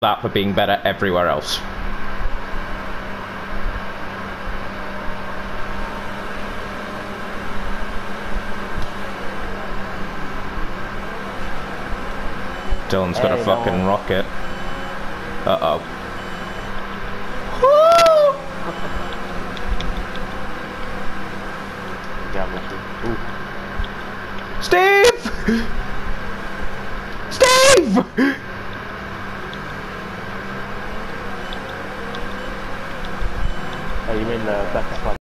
that for being better everywhere else. Dylan's got Hey, a fucking no. rocket. Uh oh. Got me too. Ooh. Steve! Steve! Oh, you mean the back spot?